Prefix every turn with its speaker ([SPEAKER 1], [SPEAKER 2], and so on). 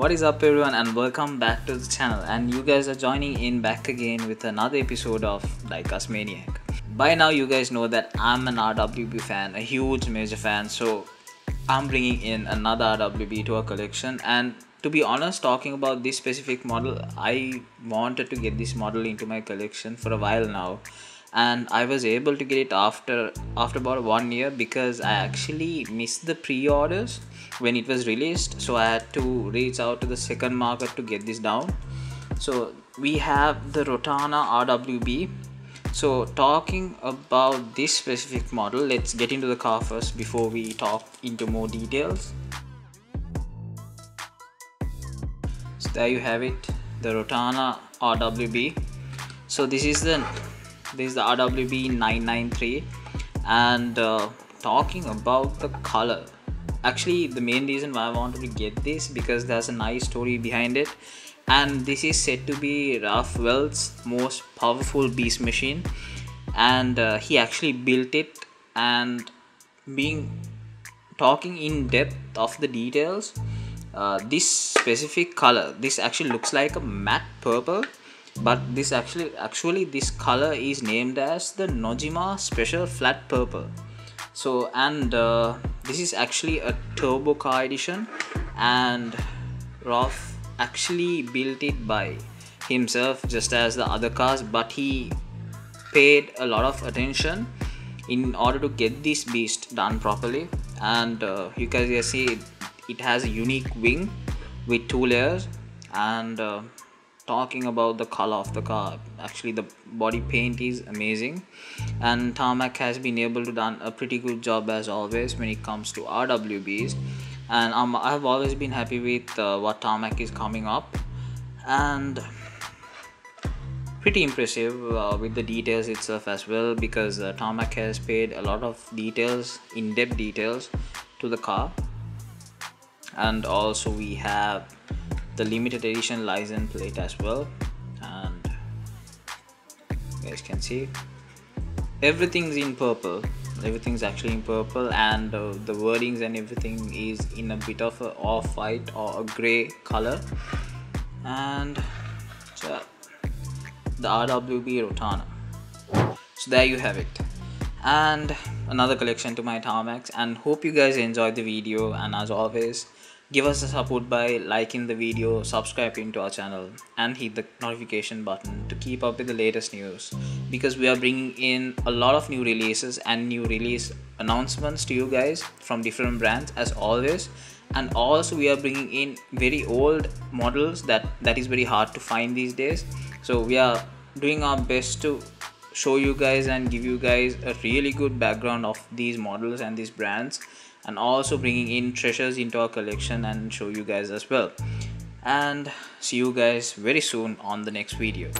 [SPEAKER 1] What is up everyone and welcome back to the channel. And you guys are joining in back again with another episode of Diecast Maniac. By now you guys know that I'm an RWB fan, a huge major fan so I'm bringing in another RWB to our collection. And to be honest talking about this specific model I wanted to get this model into my collection for a while now and I was able to get it after after about one year because I actually missed the pre-orders when it was released. So I had to reach out to the second market to get this down. So we have the Rotana RWB so talking about this specific model let's get into the car first before we talk into more details. So there you have it the Rotana RWB so this is the this is the RWB 993 and uh, talking about the color. Actually the main reason why I wanted to get this because there's a nice story behind it. And this is said to be Rauh-Welt's most powerful beast machine. And uh, he actually built it. And being talking in depth of the details uh, this specific color this actually looks like a matte purple but this actually actually this color is named as the Nojima special flat purple. So and uh, this is actually a turbo car edition and Ralph actually built it by himself just as the other cars but he paid a lot of attention in order to get this beast done properly. And uh, you can see it, it has a unique wing with two layers and uh, talking about the color of the car. Actually the body paint is amazing. And tarmac has been able to done a pretty good job as always when it comes to rwbs and um, i have always been happy with uh, what tarmac is coming up. And pretty impressive uh, with the details itself as well because uh, tarmac has paid a lot of details in-depth details to the car. And also we have the limited edition license plate as well. And you guys can see. Everything's in purple. Everything's actually in purple. And uh, the wordings and everything is in a bit of a off-white or a gray color. And so the RWB Rotana. So there you have it. And another collection to my tarmacs and hope you guys enjoyed the video. And as always Give us a support by liking the video, subscribing to our channel and hit the notification button to keep up with the latest news. Because we are bringing in a lot of new releases and new release announcements to you guys from different brands as always. And also we are bringing in very old models that that is very hard to find these days. So we are doing our best to show you guys and give you guys a really good background of these models and these brands and also bringing in treasures into our collection and show you guys as well. And see you guys very soon on the next video